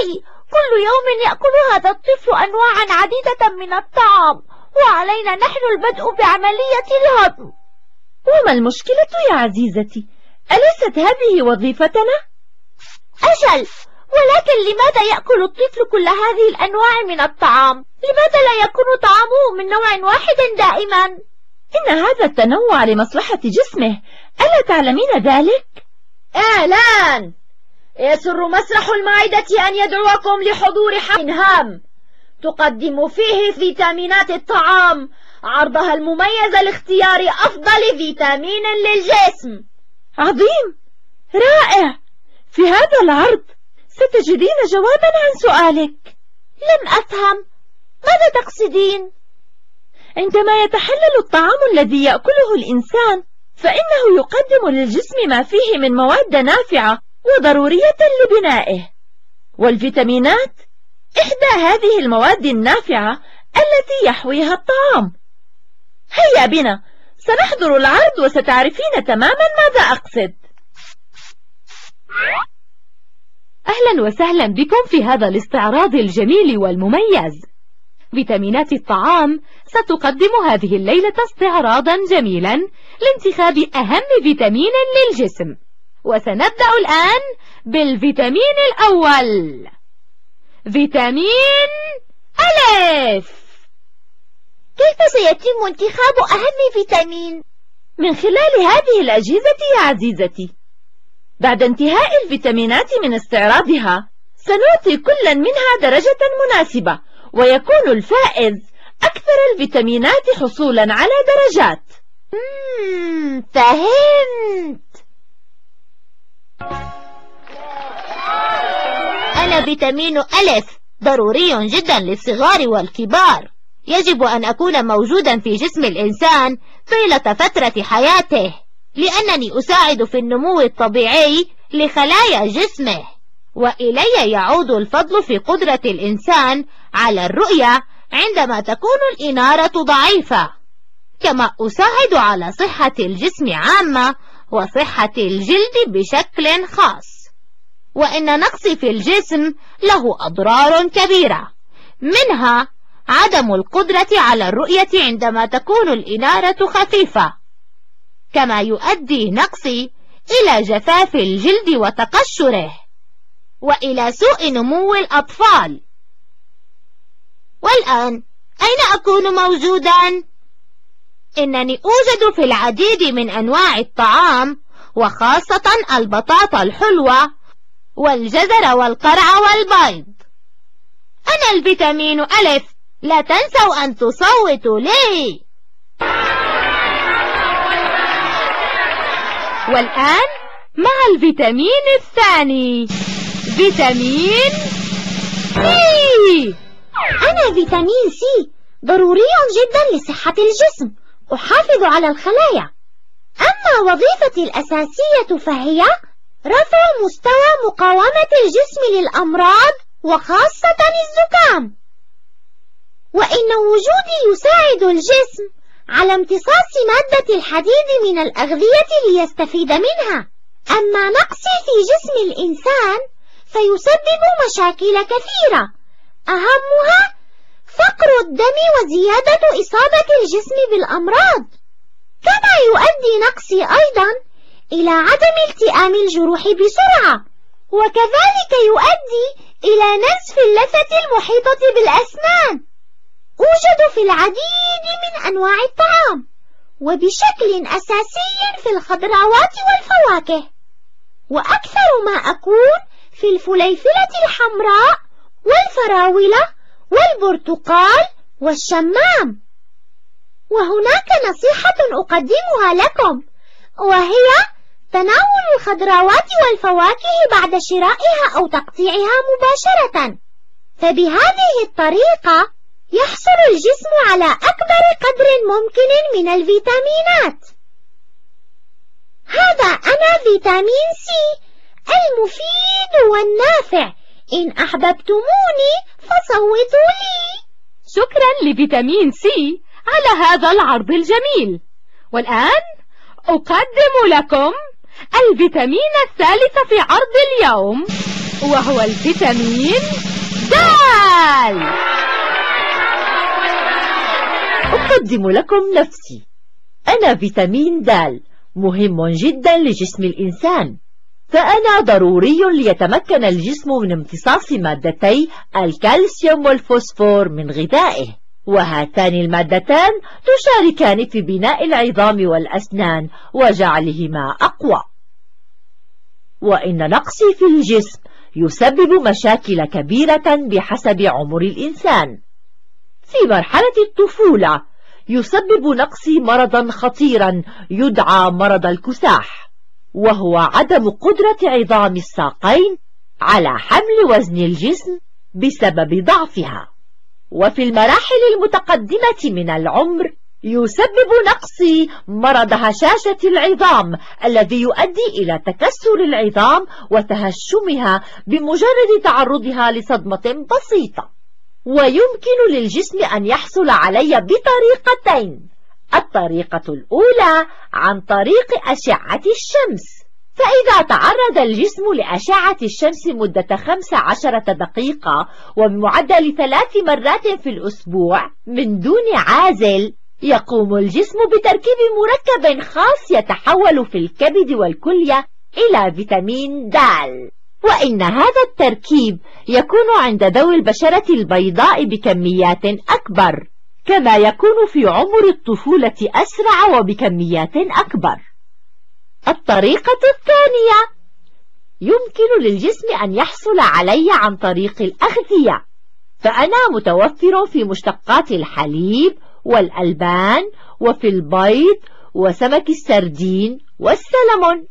شيء كل يوم يأكل هذا الطفل أنواعا عديدة من الطعام وعلينا نحن البدء بعملية الهضم وما المشكلة يا عزيزتي؟ أليست هذه وظيفتنا؟ أجل ولكن لماذا يأكل الطفل كل هذه الأنواع من الطعام؟ لماذا لا يكون طعامه من نوع واحد دائما؟ إن هذا التنوع لمصلحة جسمه ألا تعلمين ذلك؟ إعلان يسر مسرح المعدة أن يدعوكم لحضور حفل هام تقدم فيه فيتامينات الطعام. عرضها المميز لاختيار أفضل فيتامين للجسم. عظيم! رائع! في هذا العرض ستجدين جوابا عن سؤالك. لم أفهم. ماذا تقصدين؟ عندما يتحلل الطعام الذي يأكله الإنسان فإنه يقدم للجسم ما فيه من مواد نافعة وضرورية لبنائه. والفيتامينات إحدى هذه المواد النافعة التي يحويها الطعام. هيا بنا سنحضر العرض وستعرفين تماما ماذا أقصد. أهلا وسهلا بكم في هذا الاستعراض الجميل والمميز. فيتامينات الطعام ستقدم هذه الليلة استعراضا جميلا لانتخاب أهم فيتامين للجسم. وسنبدأ الآن بالفيتامين الأول. فيتامين ألف كيف سيتم انتخاب أهم فيتامين؟ من خلال هذه الأجهزة يا عزيزتي. بعد انتهاء الفيتامينات من استعراضها سنعطي كل منها درجة مناسبة ويكون الفائز أكثر الفيتامينات حصولا على درجات. مم فهمت. أنا فيتامين ألف ضروري جدا للصغار والكبار. يجب أن أكون موجودا في جسم الإنسان طيلة فترة حياته لأنني أساعد في النمو الطبيعي لخلايا جسمه وإلي يعود الفضل في قدرة الإنسان على الرؤية عندما تكون الإنارة ضعيفة. كما أساعد على صحة الجسم عامة وصحة الجلد بشكل خاص. وإن نقصي في الجسم له أضرار كبيرة. منها عدم القدرة على الرؤية عندما تكون الإنارة خفيفة. كما يؤدي نقصي إلى جفاف الجلد وتقشره. وإلى سوء نمو الأطفال. والآن أين أكون موجودا؟ إنني أوجد في العديد من أنواع الطعام وخاصة البطاطا الحلوة والجزر والقرع والبيض. أنا الفيتامين ألف. لا تنسوا أن تصوتوا لي. والآن مع الفيتامين الثاني. فيتامين سي أنا فيتامين سي ضروري جدا لصحة الجسم. أحافظ على الخلايا. أما وظيفتي الأساسية فهي رفع مستوى مقاومة الجسم للأمراض وخاصة الزكام. وإن وجودي يساعد الجسم على امتصاص مادة الحديد من الأغذية ليستفيد منها. أما نقصي في جسم الإنسان فيسبب مشاكل كثيرة. أهمها فقر الدم وزيادة إصابة الجسم بالأمراض. كما يؤدي نقصي أيضا إلى عدم التئام الجروح بسرعة وكذلك يؤدي إلى نزف اللثة المحيطة بالأسنان. أوجد في العديد من أنواع الطعام وبشكل أساسي في الخضروات والفواكه. وأكثر ما أكون في الفليفلة الحمراء والفراولة والبرتقال والشمام. وهناك نصيحة أقدمها لكم وهي تناول الخضروات والفواكه بعد شرائها أو تقطيعها مباشرة. فبهذه الطريقة يحصل الجسم على أكبر قدر ممكن من الفيتامينات. هذا أنا فيتامين سي المفيد والنافع. إن أحببتموني فصوتوا لي. شكرا لفيتامين سي على هذا العرض الجميل. والآن أقدم لكم الفيتامين الثالث في عرض اليوم وهو الفيتامين دال أقدم لكم نفسي. أنا فيتامين د. مهم جدا لجسم الإنسان. فأنا ضروري ليتمكن الجسم من امتصاص مادتي الكالسيوم والفوسفور من غذائه. وهاتان المادتان تشاركان في بناء العظام والأسنان وجعلهما أقوى. وإن نقصي في الجسم يسبب مشاكل كبيرة بحسب عمر الإنسان. في مرحلة الطفولة يسبب نقصي مرضا خطيرا يدعى مرض الكساح. وهو عدم قدرة عظام الساقين على حمل وزن الجسم بسبب ضعفها. وفي المراحل المتقدمة من العمر يسبب نقص مرض هشاشة العظام الذي يؤدي إلى تكسر العظام وتهشمها بمجرد تعرضها لصدمة بسيطة. ويمكن للجسم أن يحصل علي بطريقتين. الطريقة الأولى عن طريق أشعة الشمس. فإذا تعرض الجسم لأشعة الشمس مدة 15 دقيقة وبمعدل ثلاث مرات في الأسبوع من دون عازل يقوم الجسم بتركيب مركب خاص يتحول في الكبد والكلية إلى فيتامين د. وإن هذا التركيب يكون عند ذوي البشرة البيضاء بكميات أكبر. كما يكون في عمر الطفولة أسرع وبكميات أكبر. الطريقة الثانية يمكن للجسم أن يحصل علي عن طريق الأغذية فأنا متوفر في مشتقات الحليب والألبان وفي البيض وسمك السردين والسلمون.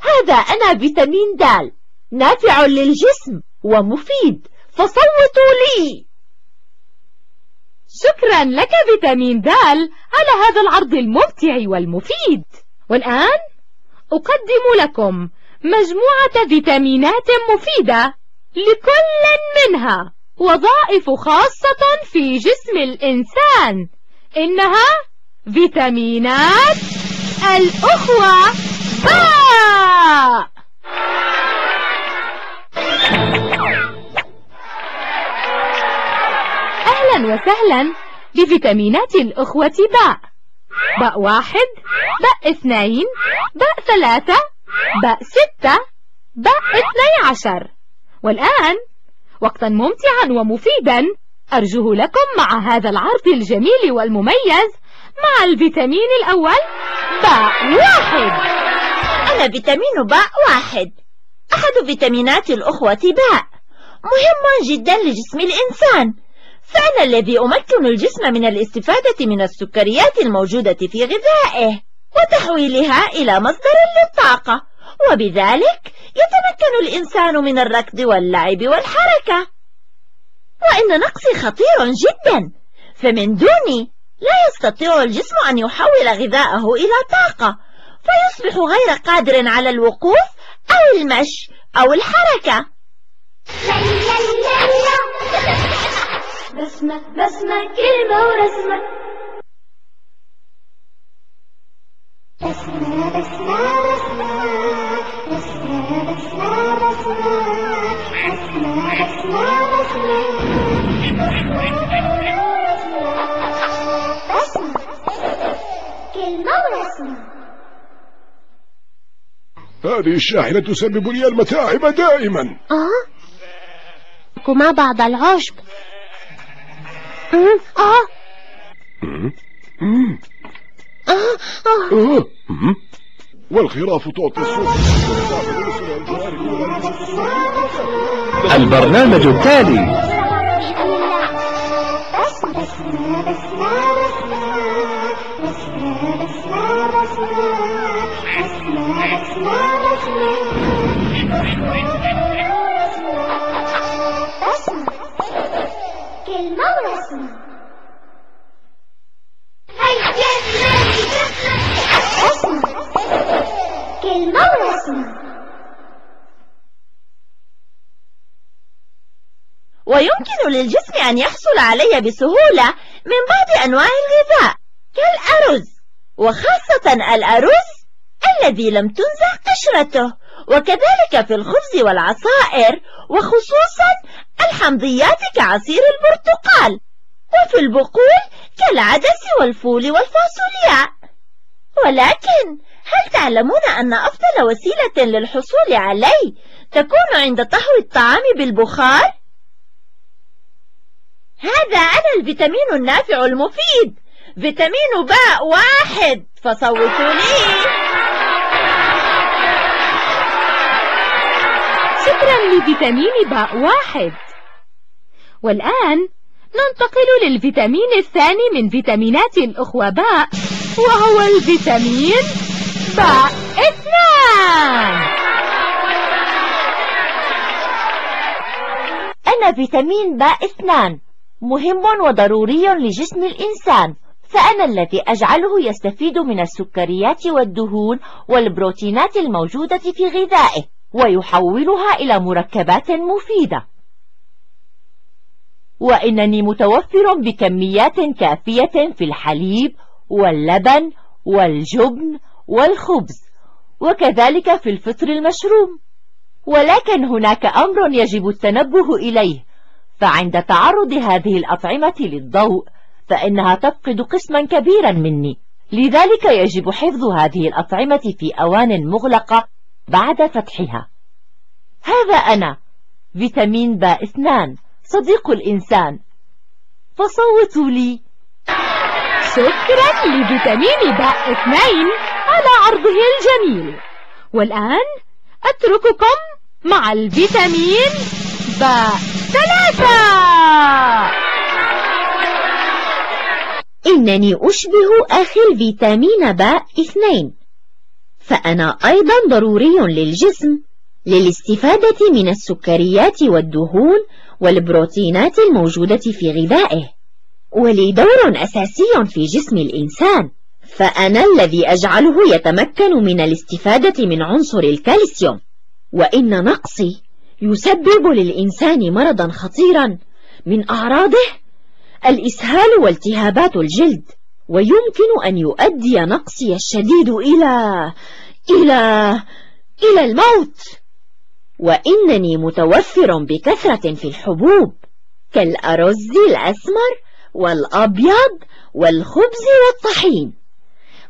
هذا أنا فيتامين د نافع للجسم ومفيد فصوتوا لي. شكرا لك فيتامين د على هذا العرض الممتع والمفيد. والآن أقدم لكم مجموعة فيتامينات مفيدة لكل منها وظائف خاصة في جسم الإنسان إنها فيتامينات الأخوة باء. أهلا وسهلا بفيتامينات الأخوة باء. باء واحد باء اثنين باء ثلاثة باء ستة باء اثني عشر. والآن وقتا ممتعا ومفيدا أرجوه لكم مع هذا العرض الجميل والمميز مع الفيتامين الأول باء واحد. أنا فيتامين باء واحد. أحد فيتامينات الأخوة باء. مهم جدا لجسم الإنسان. فأنا الذي أمكن الجسم من الاستفادة من السكريات الموجودة في غذائه وتحويلها إلى مصدر للطاقة وبذلك يتمكن الإنسان من الركض واللعب والحركة. وإن نقصي خطير جدا فمن دوني لا يستطيع الجسم أن يحول غذاءه إلى طاقة فيصبح غير قادر على الوقوف أو المشي أو الحركة. بسمة بسمة كلمة ورسمة. بسمة بسمة بسمة بسمة بسمة بسمة. بسمة بسمة كلمة ورسمة هذه الشاحنة تسبب لي المتاعب دائما. آه؟ كما بعض العشب. والخراف تعطي الصوت البرنامج التالي. بس بس بس بس بس بس بس ويمكن للجسم أن يحصل علي بسهولة من بعض أنواع الغذاء كالأرز وخاصة الأرز الذي لم تنزع قشرته. وكذلك في الخبز والعصائر وخصوصا الحمضيات كعصير البرتقال وفي البقول كالعدس والفول والفاصولياء ولكن هل تعلمون أن أفضل وسيلة للحصول عليه تكون عند طهو الطعام بالبخار؟ هذا أنا الفيتامين النافع المفيد فيتامين باء واحد. فصوتوا لي. شكرا لفيتامين باء واحد. والآن ننتقل للفيتامين الثاني من فيتامينات الأخوة باء وهو الفيتامين باء اثنان. أنا فيتامين باء اثنان مهم وضروري لجسم الإنسان فأنا الذي أجعله يستفيد من السكريات والدهون والبروتينات الموجودة في غذائه. ويحولها إلى مركبات مفيدة. وإنني متوفر بكميات كافية في الحليب واللبن والجبن والخبز وكذلك في الفطر المشروم. ولكن هناك أمر يجب التنبه إليه. فعند تعرض هذه الأطعمة للضوء فإنها تفقد قسما كبيرا مني. لذلك يجب حفظ هذه الأطعمة في أوان مغلقة بعد فتحها. هذا أنا فيتامين باء اثنان صديق الإنسان. فصوتوا لي. شكرا لفيتامين باء اثنين على عرضه الجميل. والآن أترككم مع الفيتامين باء ثلاثة. إنني أشبه أخي الفيتامين باء اثنين. فأنا أيضا ضروري للجسم للاستفادة من السكريات والدهون والبروتينات الموجودة في غذائه ولي دور أساسي في جسم الإنسان. فأنا الذي أجعله يتمكن من الاستفادة من عنصر الكالسيوم وإن نقصي يسبب للإنسان مرضا خطيرا من أعراضه الإسهال والتهابات الجلد. ويمكن أن يؤدي نقصي الشديد إلى إلى إلى الموت. وإنني متوفر بكثرة في الحبوب كالأرز الأسمر والأبيض والخبز والطحين.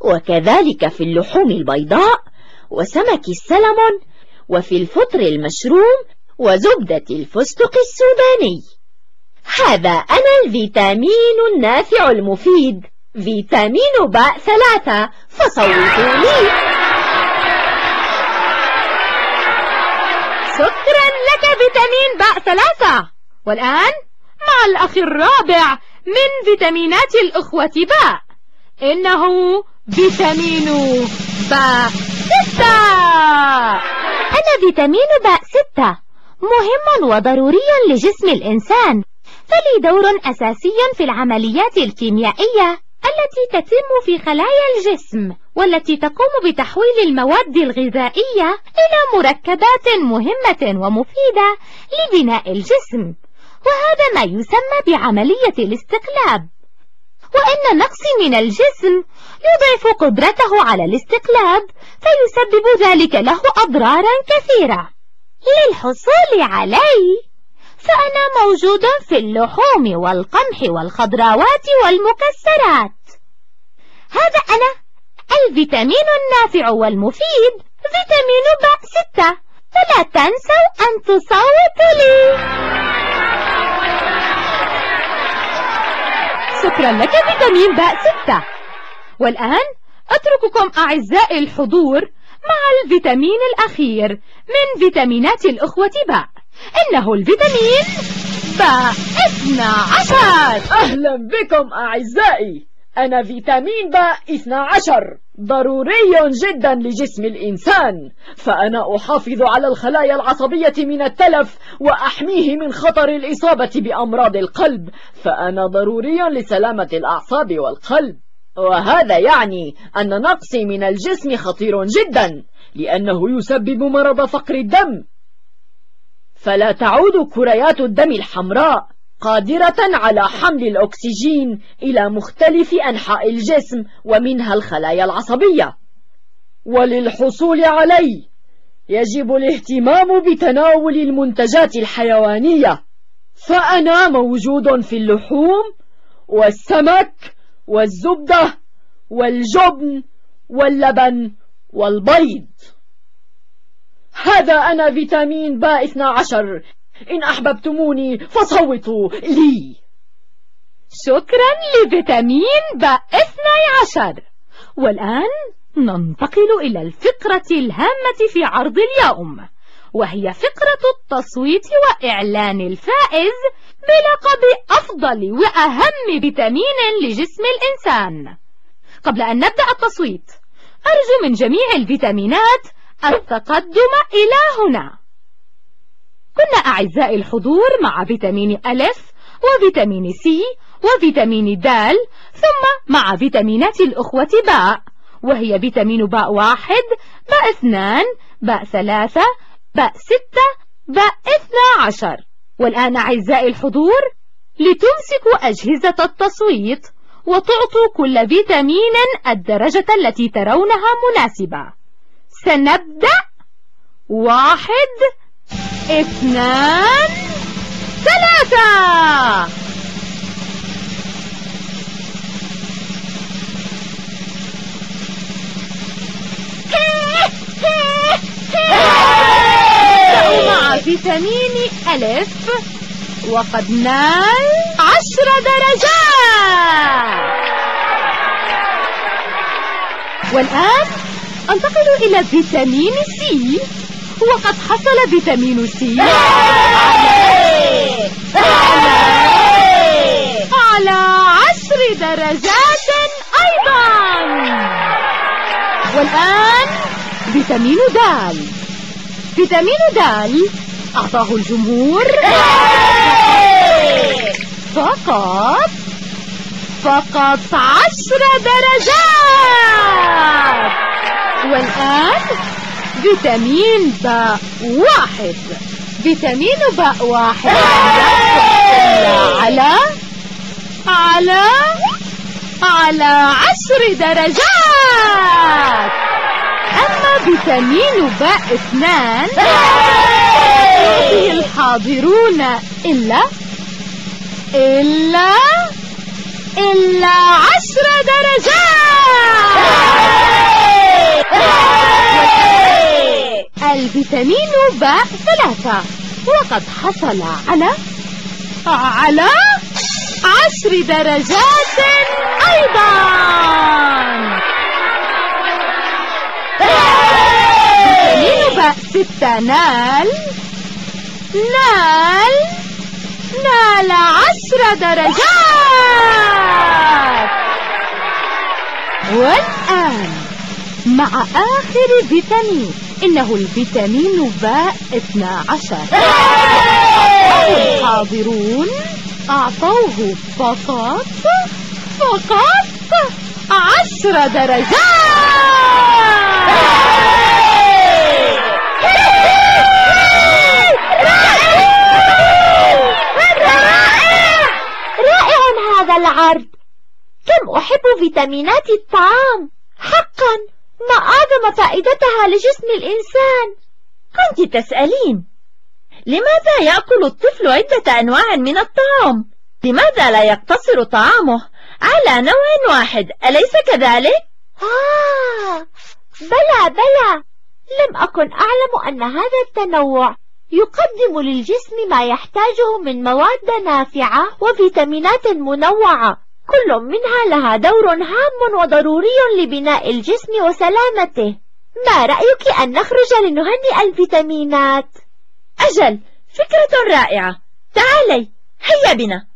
وكذلك في اللحوم البيضاء وسمك السلمون وفي الفطر المشروم وزبدة الفستق السوداني. هذا أنا الفيتامين النافع المفيد. فيتامين باء ثلاثة. فصوتوا لي. شكرا لك فيتامين باء ثلاثة. والآن مع الأخ الرابع من فيتامينات الأخوة باء. إنه فيتامين باء ستة. أنا فيتامين باء ستة مهم وضروري لجسم الإنسان. فلي دور أساسي في العمليات الكيميائية. التي تتم في خلايا الجسم والتي تقوم بتحويل المواد الغذائية إلى مركبات مهمة ومفيدة لبناء الجسم. وهذا ما يسمى بعملية الاستقلاب. وإن النقص من الجسم يضعف قدرته على الاستقلاب فيسبب ذلك له أضرارا كثيرة. للحصول عليه فأنا موجود في اللحوم والقمح والخضروات والمكسرات. هذا أنا الفيتامين النافع والمفيد فيتامين باء ستة. فلا تنسوا أن تصوتوا لي. شكرا لك فيتامين باء ستة. والآن أترككم أعزائي الحضور مع الفيتامين الأخير من فيتامينات الأخوة باء إنه الفيتامين باء 12 أهلا بكم أعزائي. أنا فيتامين باء 12 ضروري جدا لجسم الإنسان. فأنا أحافظ على الخلايا العصبية من التلف وأحميه من خطر الإصابة بأمراض القلب. فأنا ضروري لسلامة الأعصاب والقلب. وهذا يعني أن نقصي من الجسم خطير جدا لأنه يسبب مرض فقر الدم. فلا تعود كريات الدم الحمراء قادرة على حمل الأكسجين إلى مختلف أنحاء الجسم ومنها الخلايا العصبية. وللحصول عليه يجب الاهتمام بتناول المنتجات الحيوانية. فأنا موجود في اللحوم والسمك والزبدة والجبن واللبن والبيض. هذا أنا فيتامين باء 12 إن أحببتموني فصوتوا لي. شكرا لفيتامين باء 12 والآن ننتقل إلى الفقرة الهامة في عرض اليوم وهي فقرة التصويت وإعلان الفائز بلقب أفضل وأهم فيتامين لجسم الإنسان. قبل أن نبدأ التصويت أرجو من جميع الفيتامينات التقدم إلى هنا. كنا أعزائي الحضور مع فيتامين ألف وفيتامين سي وفيتامين د ثم مع فيتامينات الأخوة باء وهي فيتامين باء واحد باء اثنان باء ثلاثة باء ستة باء اثنى عشر. والآن أعزائي الحضور لتمسكوا أجهزة التصويت وتعطوا كل فيتامين الدرجة التي ترونها مناسبة. سنبدأ واحد اثنان ثلاثة. مع فيتامين ألف وقد نال عشر درجات. والآن أنتقل إلى فيتامين سي. وقد حصل فيتامين سي. على على عشر درجات أيضا. والآن فيتامين دال فيتامين دال أعطاه الجمهور. فقط فقط عشر درجات. والآن فيتامين باء واحد فيتامين باء واحد على على على عشر درجات. أما فيتامين باء اثنان فيه الحاضرون إلا إلا إلا عشر درجات. الفيتامين باء ثلاثة. وقد حصل على على عشر درجات أيضا. فيتامين باء ستة. نال. نال. نال عشر درجات. والآن مع آخر فيتامين. إنه الفيتامين باء 12 الحاضرون أعطوه فقط فقط عشر درجات. رائع هذا العرض. كم أحب فيتامينات الطعام. حقا. ما أعظم فائدتها لجسم الإنسان كنت تسألين لماذا يأكل الطفل عدة أنواع من الطعام؟ لماذا لا يقتصر طعامه على نوع واحد أليس كذلك؟ آه بلى بلى لم أكن أعلم أن هذا التنوع يقدم للجسم ما يحتاجه من مواد نافعة وفيتامينات منوعة كل منها لها دور هام وضروري لبناء الجسم وسلامته. ما رأيك أن نخرج لنهنئ الفيتامينات؟ أجل فكرة رائعة. تعالي هيا بنا.